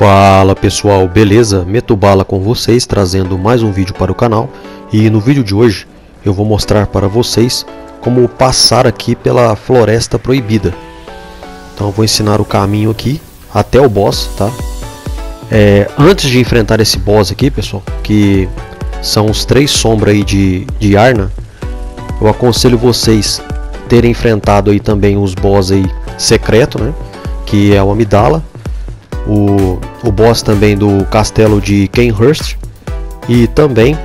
Fala pessoal, beleza? Meto bala com vocês trazendo mais um vídeo para o canal e no vídeo de hoje eu vou mostrar para vocês como passar aqui pela floresta proibida. Então eu vou ensinar o caminho aqui até o boss, tá? É, antes de enfrentar esse boss aqui pessoal, que são os três sombras aí de, de Arna, eu aconselho vocês terem enfrentado aí também os boss aí secreto, né? Que é o Amidala o, o boss também do castelo de Kenhurst e também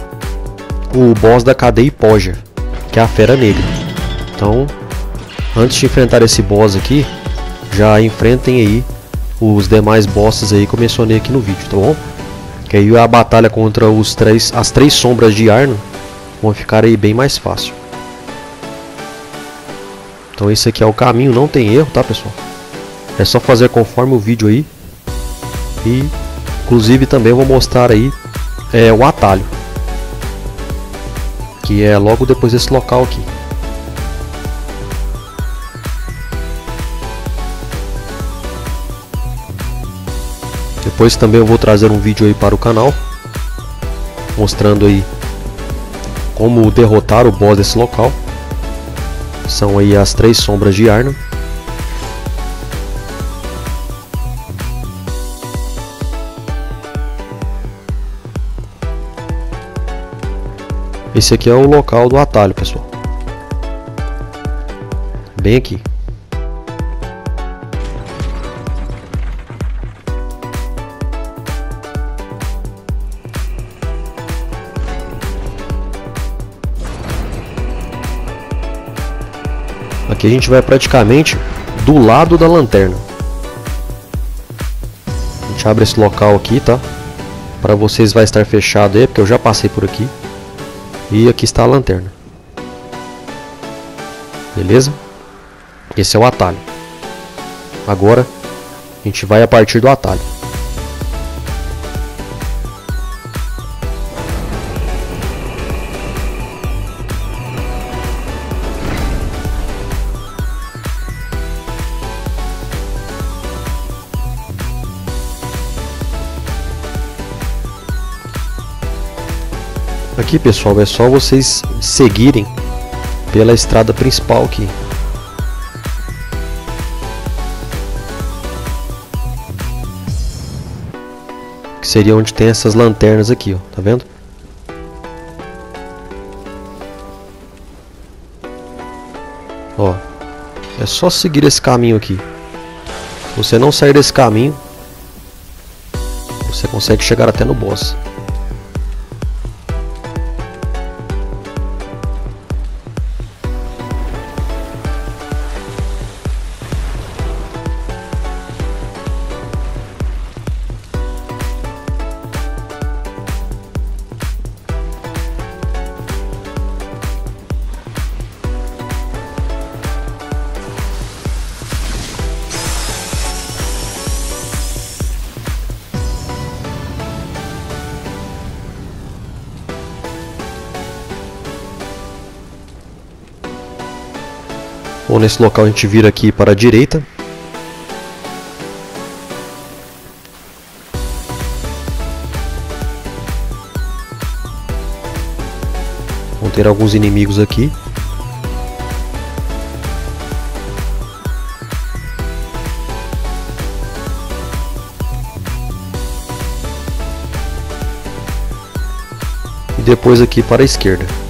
o boss da cadeia Poja, que é a Fera Negra. Então, antes de enfrentar esse boss aqui, já enfrentem aí os demais bosses aí que eu mencionei aqui no vídeo, tá bom? Que aí a batalha contra os três, as três sombras de Arno vão ficar aí bem mais fácil. Então esse aqui é o caminho, não tem erro, tá pessoal? É só fazer conforme o vídeo aí e inclusive também vou mostrar aí é, o atalho que é logo depois desse local aqui. Depois também eu vou trazer um vídeo aí para o canal mostrando aí como derrotar o boss desse local. São aí as três sombras de Arno Esse aqui é o local do atalho, pessoal. Bem aqui. Aqui a gente vai praticamente do lado da lanterna. A gente abre esse local aqui, tá? Para vocês vai estar fechado aí, porque eu já passei por aqui. E aqui está a lanterna. Beleza? Esse é o atalho. Agora a gente vai a partir do atalho. Aqui pessoal, é só vocês seguirem pela estrada principal aqui. Que seria onde tem essas lanternas aqui, ó, tá vendo? Ó, é só seguir esse caminho aqui. Se você não sair desse caminho, você consegue chegar até no boss. Ou nesse local a gente vira aqui para a direita. Vão ter alguns inimigos aqui. E depois aqui para a esquerda.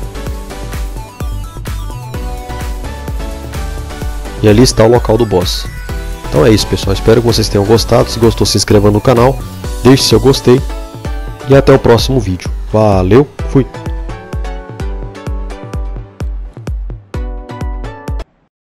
E ali está o local do boss. Então é isso pessoal, espero que vocês tenham gostado. Se gostou, se inscreva no canal, deixe seu gostei e até o próximo vídeo. Valeu, fui!